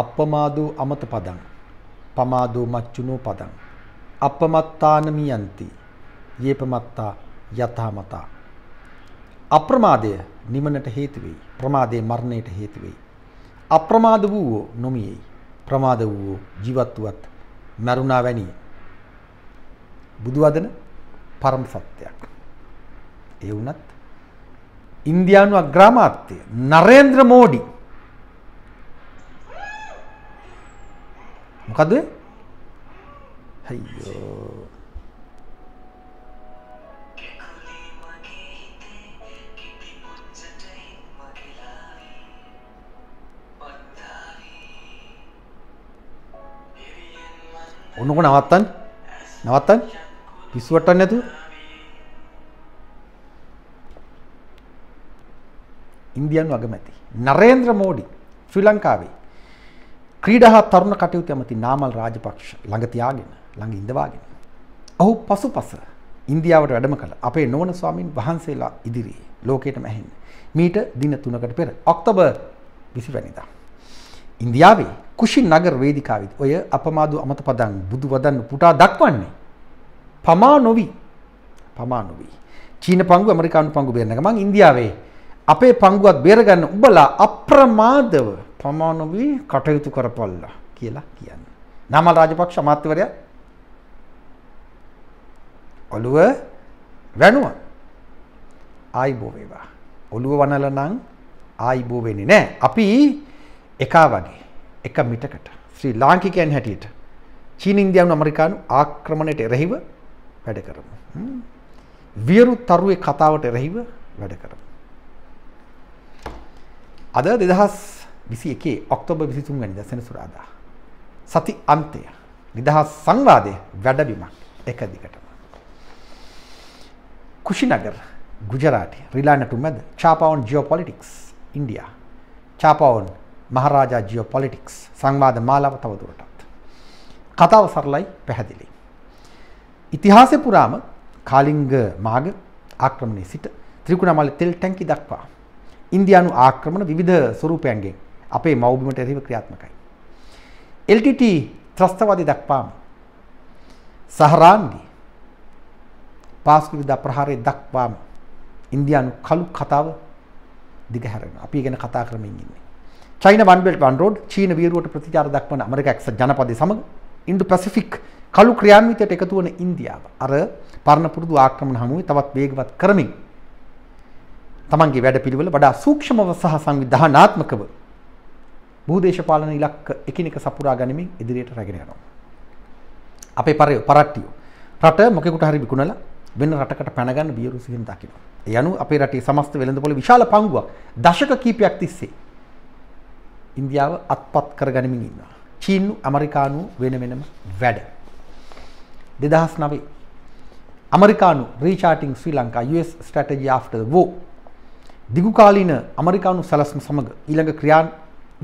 අප්පමාදෝ අමත පදං පමාදෝ මච්චුනෝ පදං. අපමත්තානමියන්ති යේපමත්තා යථාමතා. අප්‍රමාදය නිමනට හේතු වෙයි ප්‍රමාදයේ මරණයට හේතු වෙයි. අප්‍රමාද වූ නොමියයි ප්‍රමාද වූ ජීවත්වත් මරුණා වැනි බුදු වදන පරම සත්‍යයක්. ඒ වුණත් ඉන්දියානු අග්‍රාමාත්‍ය නරේන්ද්‍ර මෝඩි මොකද අයියෝ ඔන්නක නවත්තන්න. නවත්තන්න. පිස්සුවට්ටන්න නැතුව. ඉන්දියන් අගමැති නරේන්ද්‍ර මෝඩි ශ්‍රී ලංකාවේ ක්‍රීඩා හා තරුණ කටයුතු ඇමති නාමල් රාජපක්ෂ ළඟ තියාගෙන ළඟ ඉඳවාගෙන. ඔහු පසුපස ඉන්දියාවට වැඩම කළ අපේ නොවන ස්වාමින් වහන්සේලා ඉදිරියේ ලෝකයටම ඇහෙන්නේ. මීට දින 3කට පෙර ඔක්තෝබර් 20 වැනිදා ඉන්දියාවේ කුෂි නගර වේදිකාවෙත් ඔය අපමාදු අමත පදන් බුදු වදන් පුටා දක්වන්නේ පමා නොවි. පමා නොවි. චීන පංගු ඇමරිකානු පංගු බේරන ගමන් ඉන්දියාවේ අපේ පංගුවත් බේරගන්න උඹලා අප්‍රමාදව පමා නොවි කටයුතු කරපල්ලා කියලා කියන්නේ. නාමල් රාජපක්ෂ අමාත්‍යවරයා ඔළුව වැනුවා. ආයිබෝ වේවා. ඔළුව වනල නම් ආයිබෝ වෙන්නේ නැහැ. අපි එකා වගේ එක මිටකට ශ්‍රී ලාංකිකයන් හැටියට චීන ඉන්දියානු ඇමරිකානු ආක්‍රමණයට එරෙහිව වැඩ කරමු. වියරු තරුවේ කතාවට එරෙහිව වැඩ කරමු. අද 2021 ඔක්තෝබර් 23 වෙනිදා සෙනසුරාදා සති අන්තය නිදහස් සංවාදයේ වැඩබිමක් එක දිගටම. කුෂිනගර් ගුජරාටි රිලානටු මැද චාපාවන් ජියෝපොලිටික්ස් ඉන්දියා චාපාවන් මහරාජා ජියෝපොලිටික්ස් සංවාද මාලාව තවදුරටත්. කතාව සරලයි පැහැදිලි. ඉතිහාසය පුරාම කාලිංග මාග ආක්‍රමණයේ සිට ත්‍රිකුණාමල තෙල් ටැංකි දක්වා ඉන්දියානු ආක්‍රමණ විවිධ ස්වරූපයන්ගෙන් අපේ මව්බිමට එරෙහිව ක්‍රියාත්මකයි. LTT ත්‍රස්තවාදී දක්වාම සහරාන්ගේ පාස්කු විදා ප්‍රහාරයේ දක්වාම ඉන්දියානු කළු කතාව දිගහැරෙනවා. අපි ගැන කතා කරමින් ඉන්නේ. චයින වන් බෙල්ට් වන් රෝඩ් චීන වීරුවට ප්‍රතිචාර දක්වන ඇමරිකා එක්සත් ජනපදයේ සමග ඉන්දු පැසිෆික් කළු ක්‍රියාන්විතයට එකතු වන ඉන්දියාව අර පරණ පුරුදු ආක්‍රමණ හමුවේ තවත් වේගවත් කරමින් තමන්ගේ වැඩපිළිවෙල වඩා සූක්ෂමව සහ සංවිධානාත්මකව භූදේශපාලන ඉලක්ක එකිනෙක සපුරා ගනිමින් ඉදිරියට රැගෙන යනවා. අපේ පරය පරට්ටියෝ රට මොකෙකුට හරි විකුණලා වෙන රටකට පැනගන්න බියරු සිහින් දකිනවා. ඒ අනුව අපේ රටේ සමස්ත වෙළඳපොළ විශාල පංගුවක් දශක කීපයක් තිස්සේ ඉන්දියාව අත්පත් කරගනිමින් ඉන්නවා. චීනු ඇමරිකානු වෙන වෙනම වැඩ. 2009 අමරිකානු රීචාටිං ශ්‍රී Lanka US strategy after the war දිගුකාලීන අමරිකානු සැලස්ම සමග ඊළඟ ක්‍රියාන්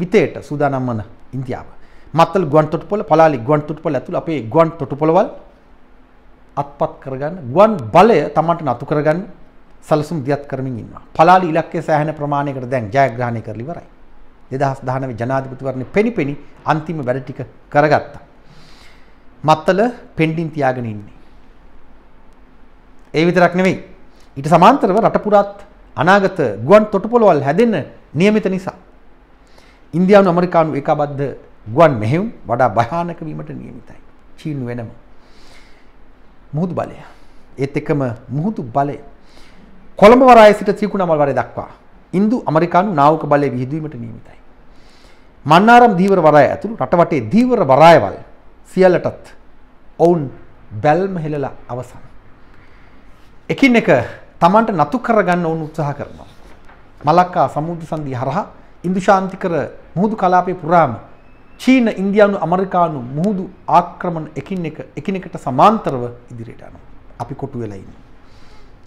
විතයට සූදානම් වන ඉන්දියාව. මත්තල් ගුවන් තොටුපොළ පලාලි ගුවන් තොටුපොළ ඇතුළු අපේ ගුවන් තොටුපොළවල් අත්පත් කරගන්න ගුවන් බලය තමන්ට නතු කරගන්න සැලසුම් දියත් කරමින් ඉන්නවා. පලාලි ඉලක්කයේ සෑහෙන ප්‍රමාණයකට දැන් ජයග්‍රහණය කරලා ඉවරයි. 2019 ජනාධිපතිවරණේ පෙනි පෙනි අන්තිම වැඩ ටික කරගත්තා. මත්තල පෙන්ඩින් තියාගෙන ඉන්නේ. ඒ විතරක් නෙවෙයි. ඊට සමාන්තරව රට පුරාත් අනාගත ගුවන් තොටුපොළවල් හැදෙන්න නියමිත නිසා ඉන්දියානු ඇමරිකානු ඒකාබද්ධ ගුවන් මෙහෙයුම් වඩා භයානක වීමට නියමිතයි. චීන වෙනම. මුහුදු බලය. ඒත් එක්කම මුහුදු බලය කොළඹ වරායේ සිට ත්‍රිකුණාමල් වරය දක්වා ඉන්දු ඇමරිකානු නාවික බලය විහිදුවීමට නියමිතයි. මන්නාරම් දීවර වරාය ඇතුළු රට වටේ දීවර වරායවල් සියල්ලටත් ඔවුන් බැල්ම හෙළලා අවසන්. එකින් එක තමන්ට නතු කරගන්න ඔවුන් උත්සාහ කරනවා. මලක්කා සමුද්‍ර සංධිය හරහා ඉන්දු ශාන්තිකර මුහුදු කලාපයේ පුරාම චීන ඉන්දියානු ඇමරිකානු මුහුදු ආක්‍රමණ එකින් එක එකිනෙකට සමාන්තරව ඉදිරියට යනවා. අපි කොටු වෙලා ඉන්නේ.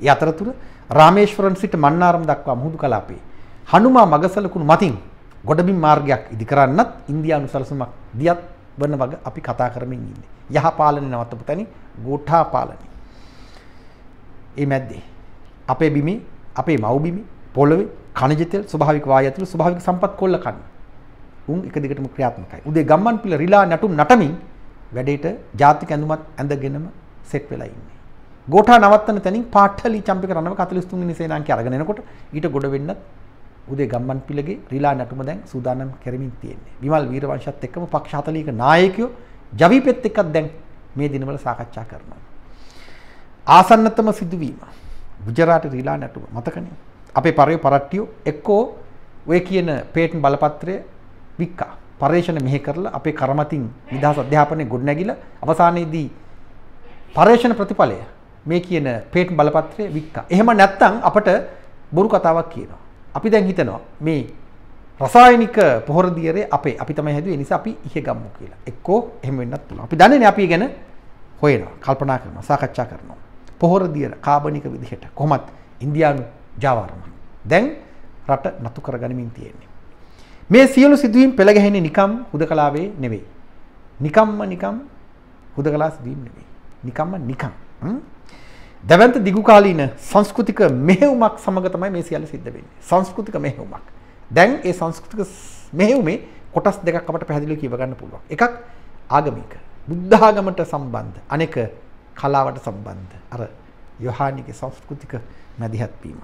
ඒ අතරතුර රාමේශ්වරන් සිට මන්නාරම් දක්වා මුහුදු කලාපයේ හනුමා මගසලකුණු මතින් ගොඩබිම් මාර්ගයක් ඉදි කරන්නත් ඉන්දියානු සැලසුමක් දියත් වන වග අපි කතා කරමින් ඉන්නේ. යහ පාලනේ නවත්තපු තැනි ගෝඨා පාලනේ. ඒ මැද්දේ අපේ බිමේ අපේ මව් බිමේ පොළවේ ඛනිජ තෙල් ස්වභාවික වායු ඇතුළු ස්වභාවික සම්පත් කොල්ල කන්න. උන් එක දිගටම ක්‍රියාත්මකයි. උදේ ගම්මන්පිල රිලා නැටුම් නටමින් වැඩේට ජාතික ඇඳුමත් ඇඳගෙනම සෙට් වෙලා ඉන්නේ. ගෝඨා නවත්තන තැනින් පාඨලි චම්පික රණව 43 වෙනි සේනාංකය අරගෙන එනකොට ඊට ගොඩ වෙන්නත් උදේ ගම්මන්පිලගේ රිලා නැටුම දැන් සූදානම් කරමින් තියෙන්නේ. විමල් වීරවංශත් එක්කම පක්ෂ 40ක නායකයෝ ජවිපෙත් එක්කත් දැන් මේ දිනවල සාකච්ඡා කරනවා. ආසන්නතම සිදුවීම ගුජරාට රිලා නැටුම මතකනේ. අපේ පරේ පරට්ටියෝ එක්කෝ ඔය කියන පේටන් බලපත්‍රය වික්කා. පර්යේෂණ මෙහෙ කරලා අපේ කරමතින් නිදහස් අධ්‍යාපනයේ ගොඩනැගිලා අවසානයේදී පර්යේෂණ ප්‍රතිඵලය මේ කියන පේටන් බලපත්‍රය වික්කා. එහෙම නැත්නම් අපට බොරු කතාවක් කියනවා. අපි දැන් හිතනවා මේ රසායනික පොහොර දියරේ අපේ අපි තමයි හැදුවේ ඒ නිසා අපි ඉහෙ ගම්මු කියලා. එක්කෝ එහෙම වෙන්නත් පුළුවන්. අපි දන්නේ අපි ගැන හොයනවා, කල්පනා කරනවා, සාකච්ඡා කරනවා. පොහොර දියර කාබනික විදිහට කොහොමත් ඉන්දියානු ජාවාරම. දැන් රට නතු කරගනිමින් තියෙන්නේ. මේ සියලු සිදුවීම් පෙළ ගැහෙන්නේ නිකම් හුදකලාවේ නෙවෙයි. නිකම්ම නිකම් හුදකලා සිදුවීම් නෙවෙයි. නිකම්ම නිකම්. දැවන්ත දිගුකාලීන සංස්කෘතික මෙහෙයුමක් සමග තමයි මේ සියල්ල සිද්ධ වෙන්නේ. සංස්කෘතික මෙහෙයුමක්. දැන් ඒ සංස්කෘතික මෙහෙයුමේ කොටස් දෙකක් අපට පැහැදිලිව කියව ගන්න පුළුවන්. එකක් ආගමික. බුද්ධ ආගමට සම්බන්ධ. අනෙක කලාවට සම්බන්ධ. අර යොහානිගේ සංස්කෘතික මැදිහත් වීම.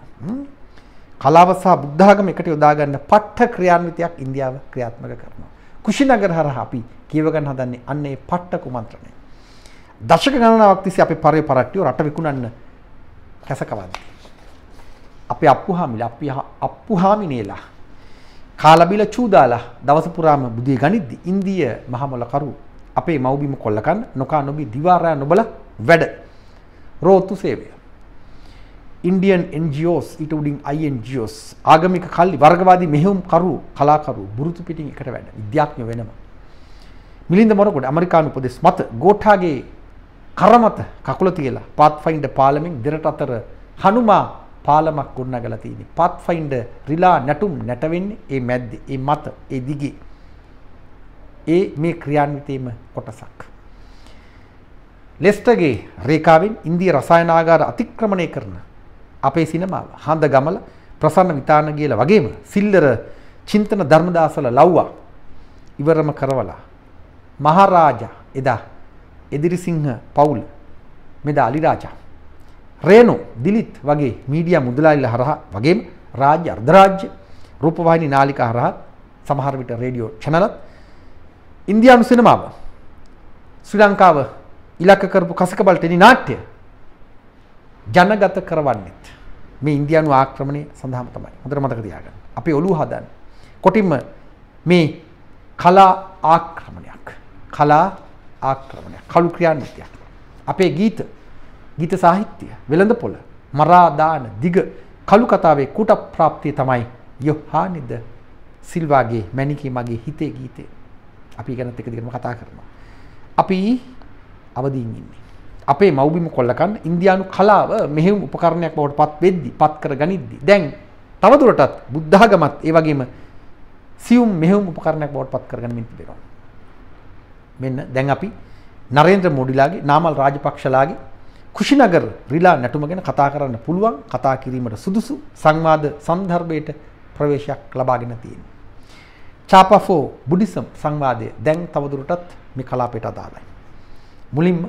කලාව සහ බුද්ධාගම එකට යොදා ගන්න පට්ඨ ක්‍රියාන්විතයක් ඉන්දියාව ක්‍රියාත්මක කරනවා. කුෂිනගර හරහා අපි කියව ගන්න හදන්නේ අන්න ඒ පට්ඨ කුමන්ත්‍රණය. දශක ගණනාවක් තිස්සේ අපේ පරේ පරට්ටියෝ රට විකුණන්න කැසකවද්දි. අපේ අප්පුහාමිලා අපි අප්පුහාමිනේලා කාලබිල චූදාලා දවස පුරාම බුදිය ගනිද්දි ඉන්දිය මහමොල කරු අපේ මව්බිම කොල්ලකන්න නොකා නොබී දිවාරෑ නොබල වැඩ රෝතු සේවය. ඉන්ඩියන් NGOs ඊට උඩින් INGOs ආගමික කල්ලි වර්ගවාදී මෙහෙයුම් කරු කලාකරු බුරුතු පිටින් එකට වැඩ විද්‍යාඥයෝ වෙනම. මිලින්ද මොරගොඩ ඇමරිකානු උපදෙස් මත ගෝඨාගේ කරමත කකුල තියලා පාත්ෆයින්ඩර් පාලමෙන් දෙරට අතර හනුමා පාලමක් ගොඩනගලා තියෙන්නේ. පාත්ෆයින්ඩර් රිලා නැටුම් නැටවෙන්නේ ඒ මැද්දේ ඒ මත ඒ දිගේ. ඒ මේ ක්‍රියාන්විතයේම කොටසක්. ලෙස්ටර්ගේ රේඛාවෙන් ඉන්දිය රසායනාගාර අතික්‍රමණය කරන අපේ සිනමාව හඳ ගමල ප්‍රසන්න විතාන කියලා වගේම සිල්ලර චින්තන ධර්මදාසල ලව්වා. ඉවරම කරවලා. මහරාජා එදා එදිරිසිංහ පවුල මෙදා අලිරාජා රේනෝ දිලිත් වගේ මීඩියා මුදලාලිලා හරහා වගේම රාජ්‍ය අර්ධරාජ්‍ය රූපවාහිනී නාලිකා හරහා සමහර විට රේඩියෝ channelත් ඉන්දියානු සිනමාව. ශ්‍රී ලංකාව ඉලක්ක කරපු කසකබල් ටෙලි නාට්‍ය ජනගත කරවන්නෙත් මේ ඉන්දියානු ආක්‍රමණය සඳහාම තමයි. හොඳට මතක තියාගන්න. අපි ඔළුව හදන්න. කොටින්ම මේ කලා ආක්‍රමණයක්. කලා ආක්‍රමණයක්. කළු ක්‍රියාන්විතයක්. අපේ ගීත, ගීත සාහිත්‍ය, වෙළඳපොළ, මරා දාන, දිග කළු කතාවේ කුට ප්‍රාප්තිය තමයි යොහානිද සිල්වාගේ මැණිකේ මගේ හිතේ ගීතේ. අපි ගැනත් එක දිගටම කතා කරනවා. අපි අවදීන් ඉන්නේ. අපේ මව්බිම කොල්ලකන්න ඉන්දියානු කලාව මෙහෙම උපකරණයක් බවට පත් වෙද්දි පත් කර ගනිද්දි දැන් තවදුරටත් බුද්ධාගමත් ඒ වගේම සියුම් මෙහෙම උපකරණයක් බවට පත් කරගනිමින් තිබෙනවා. මෙන්න දැන් අපි නරේන්ද්‍ර මෝඩිලාගේ නාමල් රාජපක්ෂලාගේ කුෂිනගර රිලා නැටුම ගැන කතා කරන්න පුළුවන් කතා කිරීමට සුදුසු සංවාද සන්දර්භයට ප්‍රවේශයක් ලබාගෙන තියෙනවා. චාපෆෝ බුඩිසම් සංවාදය දැන් තවදුරටත් මේ කලාපයට අදාළයි. මුලින්ම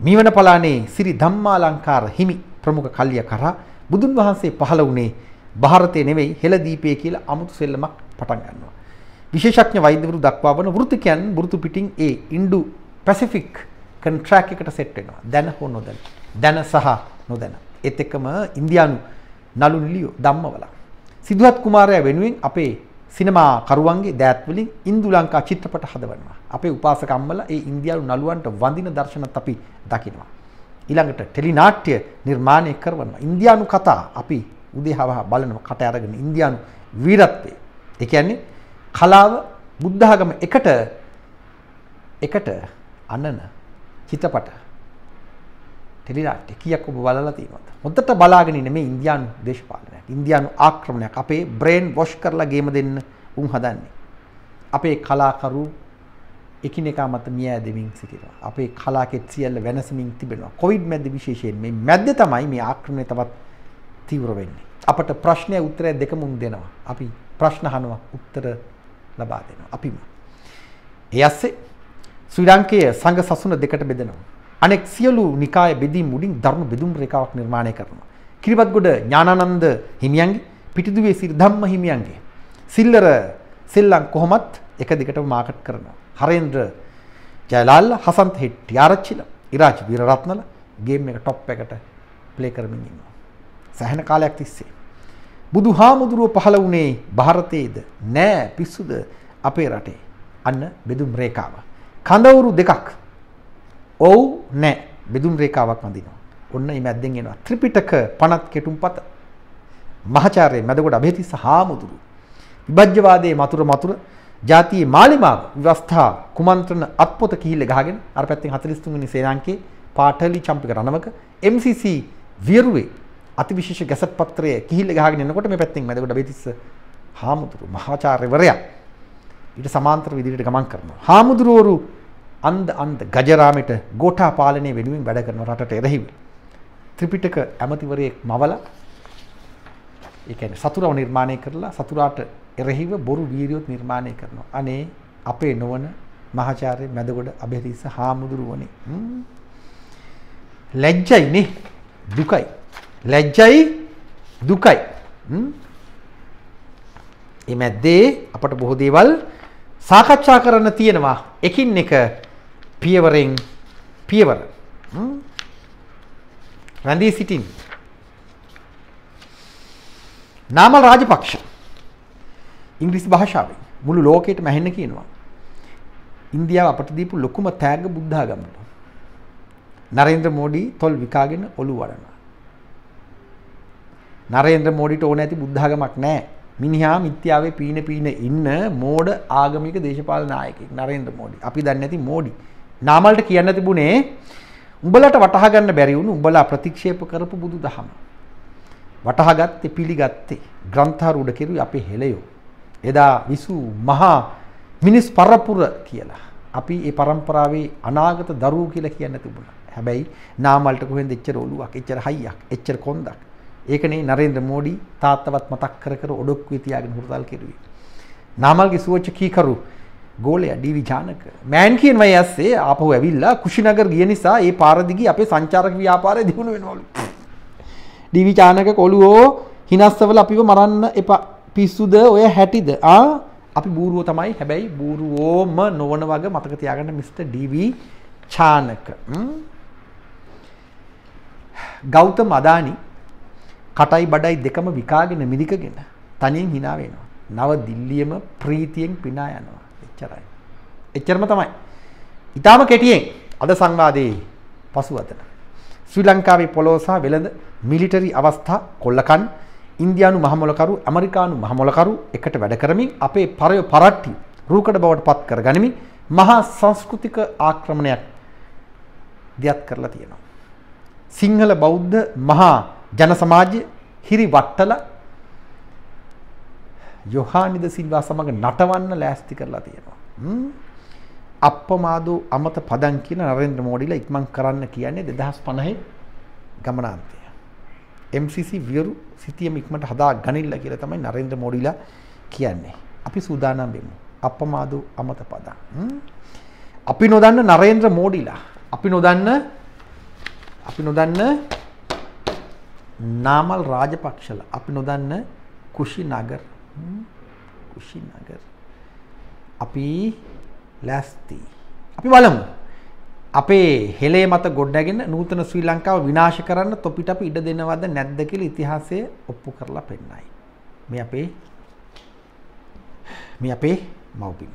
මීවන පලානේ සිරි ධම්මාලංකාර හිමි ප්‍රමුඛ කල්ලිය කරා බුදුන් වහන්සේ පහළ වුණේ ಭಾರತේ නෙවෙයි හෙළදීපේ කියලා අමුතු සෙල්ලමක් පටන් ගන්නවා. විශේෂඥ වෛද්‍යවරු දක්වා වන වෘත්තිකයන් වෘතු පිටින් ඒ ඉන්ඩු පැසිෆික් කන්ට්‍රැක්ට් එකට සෙට් වෙනවා. දැන හෝ නොදැන. දැන සහ නොදැන. ඒත් එක්කම ඉන්දියානු නළු නිලියෝ ධම්මවල. සිද්ධාත් කුමාරයා වෙනුවෙන් අපේ සිනමා කරුවන්ගේ දෑත් වලින් ඉන්දු ලංකා චිත්‍රපට හදවනවා. අපේ උපාසක අම්මලා ඒ ඉන්දියානු නළුවන්ට වඳින දර්ශනත් අපි දකිනවා. ඊළඟට ටෙලි නාට්‍ය නිර්මාණය කරනවා. ඉන්දියානු කතා අපි උදේ හවහ බලනවා කට අරගෙන ඉන්දියානු වීරත්වය. ඒ කියන්නේ කලාව බුද්ධ ආගම එකට එකට අනන චිත්‍රපට ටෙලි නාට්‍ය කීයක් ඔබ බලලා තියෙනවද? හොඳට බලාගෙන ඉන්නේ මේ ඉන්දියානු දේශපාලනයක්. ඉන්දියානු ආක්‍රමණයක්. අපේ බ්‍රේන් වොෂ් කරලා ගේම දෙන්න උන් හදන්නේ. අපේ කලාකරු එකිනෙකා මත මිය ඇදෙමින් සිටිනවා. අපේ කලාකෙත් සියල්ල වෙනසමින් තිබෙනවා. කොවිඩ් මැද්ද විශේෂයෙන් මේ මැද්ද තමයි මේ ආක්‍රමණය තවත් තීව්‍ර වෙන්නේ. අපට ප්‍රශ්නය උත්තරය දෙකම උන් දෙනවා. අපි ප්‍රශ්න අහනවා උත්තර ලබා දෙනවා අපිම. ඒ අස්සේ ශ්‍රී ලංකයේ සංඝ සසුන දෙකට බෙදෙනවා. අනෙක් සියලු නිකාය බෙදීම් මුලින් ධර්ම බෙදුම් රේඛාවක් නිර්මාණය කරනවා. කිරිබත්ගොඩ ඥානානන්ද හිමියන්ගේ පිටිදුවේ සිරිධම්ම හිමියන්ගේ සිල්ලර සෙල්ලම් කොහොමත් එක දිගටම මාකට් කරනවා. හරේන්ද්‍ර ජයලාල් හසන්ත හෙට්ටි ආරච්චිල ඉරාජ් වීරරත්නල ගේම් එක টොප් එකට ප්ලේ කරමින් ඉන්නවා. සැහෙන කාලයක් තිස්සේ. බුදුහාමුදුරුව පහළ වුණේ ಭಾರತයේද නෑ පිස්සුද අපේ රටේ. අන්න බෙදුම් රේඛාව. කඳවුරු දෙකක්. ඔව් නෑ බෙදුම් රේඛාවක් වඳිනවා. ඔන්න මේ මැද්දෙන් එනවා ත්‍රිපිටක පනත් කෙටුම්පත මහාචාර්ය මැදගොඩ අබේතිස්ස හාමුදුරුව විභජ්‍යවාදයේ මතුර මතුර ජාතියේ මාලිමාව ව්‍යවස්ථා කුමන්ත්‍රණ අත්පොත කිහිල්ල ගහගෙන අර පැත්තෙන් 43 වෙනි සේනාංකේ පාටලි චම්පික රණවක MCC වියරුවේ අතිවිශේෂ ගැසට් පත්‍රය කිහිල්ල ගහගෙන එනකොට මේ පැත්තෙන් මැදගොඩ අභේතිස්ස හාමුදුරු මහාචාර්යවරයා ඊට සමාන්තර විදිහට ගමන් කරනවා. හාමුදුරුවරු අන්ද අන්ද ගජරාමෙට ගෝඨා පාලනය වෙනුවෙන් වැඩ කරන රටට එරෙහිව ත්‍රිපිටක ඇමතිවරයෙක් මවලා ඒ කියන්නේ සතුරව නිර්මාණය කරලා සතුරාට එරෙහිව බොරු වීරියොත් නිර්මාණය කරනවා. අනේ අපේ නොවන මහාචාර්ය මැදගොඩ අබේතිස්ස හාමුදුරුවනේ. ලැජ්ජයි නේ දුකයි. ලැජ්ජයි දුකයි. ඒ මැද්දේ අපට බොහෝ දේවල් සාකච්ඡා කරන්න තියෙනවා. එකින් එක පියවරෙන් පියවර. රැඳී සිටින්. නාමල් රාජපක්ෂ ඉංග්‍රීසි භාෂාවෙන් මුළු ලෝකෙටම ඇහෙන්න කියනවා. ඉන්දියාව අපට දීපු ලොකුම තෑග්ග බුද්ධාගමට. නරේන්ද්‍ර මෝඩි තොල් විකාගෙන ඔලු වඩනවා. නරේන්ද්‍ර මෝඩිට ඕන ඇති බුද්ධාගමක් නැහැ. මිනිහා මිත්‍යාවේ පීන පීන ඉන්න මෝඩ ආගමික දේශපාලන නායකයෙක් නරේන්ද්‍ර මෝඩි. අපි දන්නේ නැති මෝඩි. නාමල්ට කියන්න තිබුණේ උඹලට වටහා ගන්න බැරි වුණු උඹලා ප්‍රතික්ෂේප කරපු බුදුදහම. වටහාගත්තේ පිළිගත්තේ ග්‍රන්ථාරූඪ කෙරුවේ අපේ හෙළයෝ. එදා විසූ මහා මිනිස් පරපුර කියලා. අපි ඒ પરම්පරාවේ අනාගත දරුවෝ කියලා කියන්න තිබුණා. හැබැයි නාමල්ට කොහෙන්ද එච්චර ඔලුවක්, එච්චර හයියක්, එච්චර කොන්දක්. ඒකනේ නරේන්ද්‍ර මෝඩි තාත්තවත් මතක් කර කර ඔඩොක්කුවේ තියාගෙන හුරතල් කෙරුවේ. නාමල්ගේ සුවච කීකරු ගෝලයා ඩීවි ජානක මෑන් කියනවා ඇස්සේ ආපහු ඇවිල්ලා කුෂිනගර් ගිය නිසා ඒ පාර දිගේ අපේ සංචාරක ව්‍යාපාරය දියුණු වෙනවලු. ඩීවි ජානක කොළුවෝ හිනස්සවල අපිව මරන්න එපා. පිස්සුද ඔය හැටිද? ආ අපි බූරුවෝ තමයි. හැබැයි බූරුවෝම නොවන වගේ මතක තියාගන්න මිස්ටර් ඩීවි චානක. ගෞතම අදානි කටයි බඩයි දෙකම විකාගෙන මිදිකගෙන තනියෙන් hina වෙනවා. නව දිල්ලියම ප්‍රීතියෙන් පිනා යනවා. එච්චරයි. එච්චරම තමයි. ඊටාම කෙටියෙන් අද සංවාදයේ පසුවතන. ශ්‍රී ලංකාවේ පොළොව සහ වෙළඳ මිලිටරි අවස්ථා කොල්ලකන් ඉන්දියානු මහමොලකරු ඇමරිකානු මහමොලකරු එකට වැඩ කරමින් අපේ පරය පරට්ටි රූකඩ බවට පත් කර ගනිමින් මහා සංස්කෘතික ආක්‍රමණයක් දියත් කරලා තියෙනවා. සිංහල බෞද්ධ මහා ජන සමාජය හිරි වට්ටල යොහානිද සිල්වා සමග නටවන්න ලෑස්ති කරලා තියෙනවා. අප්පමාදෝ අමත පදන් කියන නරේන්ද්‍ර මෝඩිලා ඉක්මන් කරන්න කියන්නේ 2050 ගමනාන්තය. MCC වියරු සිතියම ඉක්මනට හදා ගනින්න කියලා තමයි නරේන්ද්‍ර මෝඩිලා කියන්නේ. අපි සූදානම් වෙමු. අප්පමාදෝ අමත පදන්. අපි නොදන්න නරේන්ද්‍ර මෝඩිලා. අපි නොදන්න අපි නොදන්න නාමල් රාජපක්ෂල. අපි නොදන්න කුෂිනගර්. කුෂිනගර්. අපි ලැස්ති. අපි බලමු. අපේ හෙළේ මත ගොඩනැගෙන නූතන ශ්‍රී ලංකාව විනාශ කරන්න තොපිට අපි ඉඩ දෙනවද නැද්ද කියලා ඉතිහාසය ඔප්පු කරලා පෙන්නයි. මේ අපේ මේ අපේ මව්බිම.